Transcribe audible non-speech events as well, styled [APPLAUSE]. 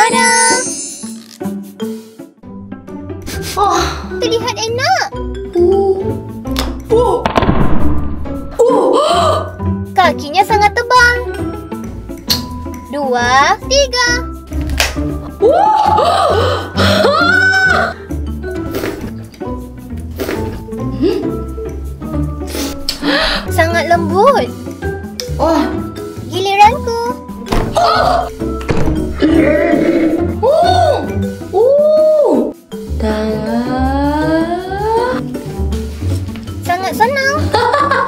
Tada! Oh, terlihat enak. Oh. Oh. Kakinya sangat tebal. Dua, tiga. [GASPS] Sangat lembut. Oh, Ta da. Sao ngại sẵn không? [LAUGHS]